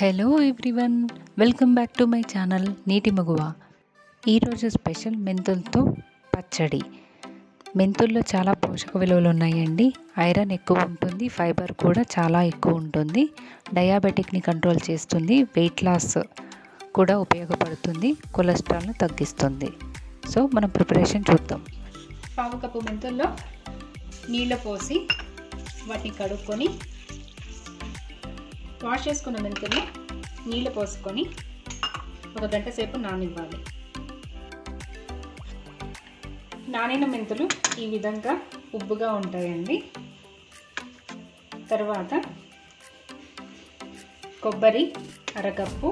Hello everyone welcome back to my channel నీటి మగువ ఈరోజు స్పెషల్ మెంతులతో పచ్చడి. మెంతుల్లో చాలా పోషక విలువలు ఉన్నాయండి. ఐరన్ ఎక్కువ ఉంటుంది ఫైబర్ కూడా చాలా ఎక్కువ ఉంటుంది. డయాబెటిక్ని కంట్రోల్ చేస్తుంది వెయిట్ లాస్ కూడా ఉపయోగపడుతుంది కొలెస్ట్రాల్ను తగ్గిస్తుంది. సో మనం ప్రిపరేషన్ చూద్దాం. పావు కప్పు మెంతుల్లో నీళ్ళు పోసి వాటిని కడుక్కొని వాష్ చేసుకున్న మెంతులు నీళ్ళు పోసుకొని ఒక గంట సేపు నానివ్వాలి. నానిన మెంతులు ఈ విధంగా ఉబ్బుగా ఉంటాయండి. తర్వాత కొబ్బరి అరకప్పు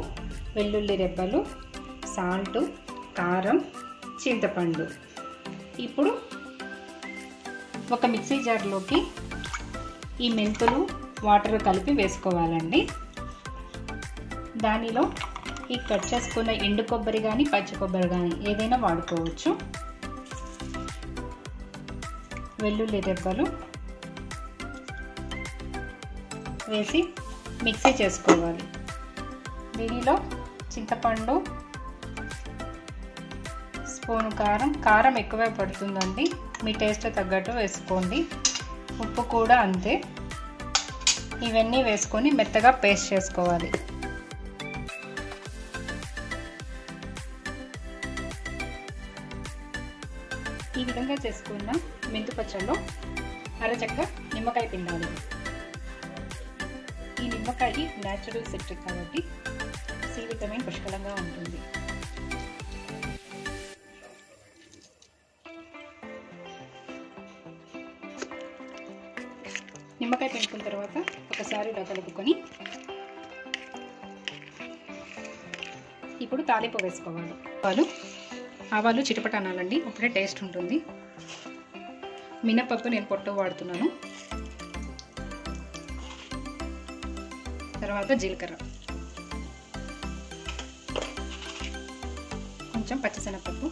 వెల్లుల్లి రెబ్బలు సాల్టు కారం చింతపండు. ఇప్పుడు ఒక మిక్సీ జార్లోకి ఈ మెంతులు వాటర్ కలిపి వేసుకోవాలండి. దానిలో ఈ కట్ చేసుకున్న ఎండు కొబ్బరి కానీ పచ్చి కొబ్బరి కానీ ఏదైనా వాడుకోవచ్చు. వెల్లుల్లి రెబ్బలు వేసి మిక్సీ చేసుకోవాలి. దీనిలో చింతపండు స్పూన్ కారం కారం ఎక్కువే పడుతుందండి. మీ టేస్ట్ తగ్గట్టు వేసుకోండి. ఉప్పు కూడా అంతే. ఇవన్నీ వేసుకొని మెత్తగా పేస్ట్ చేసుకోవాలి. ఈ విధంగా చేసుకున్న మెంతు పచ్చళ్ళు అరచక్క నిమ్మకాయ పిండాలి. ఈ నిమ్మకాయ న్యాచురల్ సిట్రిక్ కాబట్టి సి విటమిన్ పుష్కలంగా ఉంటుంది. నిమ్మకాయ పిండుకున్న తర్వాత ఒకసారి ఇలా కలుపుకొని ఇప్పుడు తాలింపు వేసుకోవాలి. ఆవాలు ఆవాలు చిటపట అనాలండి అప్పుడే టేస్ట్ ఉంటుంది. మినపప్పు నేను పొట్టు వాడుతున్నాను. తర్వాత జీలకర్ర. కొంచెం పచ్చిశనగపప్పు.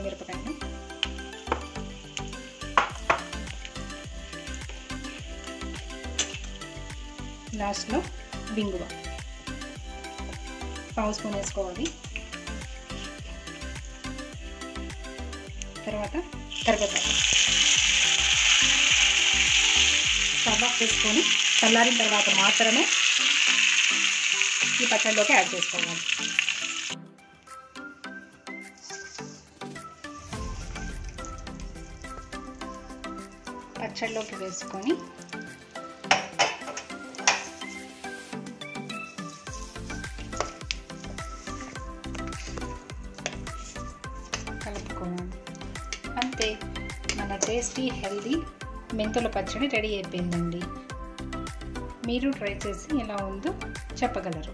మిరపకాయలు. లాస్ట్లో బింగువ. పావు స్పూన్ వేసుకోవాలి. తర్వాత కరివేపాకు. స్టవ్ చేసుకొని చల్లారిన తర్వాత మాత్రమే ఈ పచ్చడిలోకి యాడ్ చేసుకోవాలి. పచ్చడిలోకి వేసుకొని కలుపుకోవాలి అంతే మన టేస్టీ హెల్దీ మెంతుల పచ్చడి రెడీ అయిపోయిందండి. మీరు ట్రై చేసి ఎలా ఉందో చెప్పగలరు.